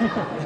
yeah